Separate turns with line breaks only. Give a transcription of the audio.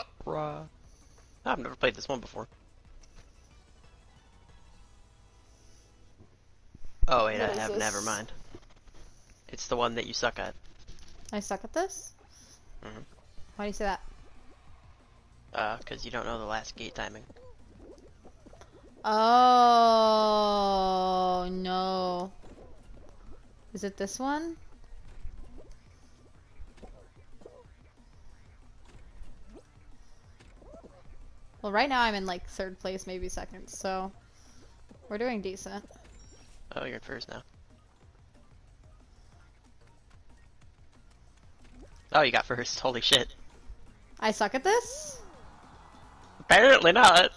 What?
Bruh. I've never played this one before. Oh wait,
What
I have.
this?
Never mind. It's the one that you suck at.
I suck at this?
Mhm.
Why do you say that?
Uh, cause you don't know the last gate timing.
Oh no. Is it this one? Well, right now I'm in like third place, maybe second, so we're doing decent.
Oh, you're first now. Oh, you got first. Holy shit.
I suck at this?
Apparently not.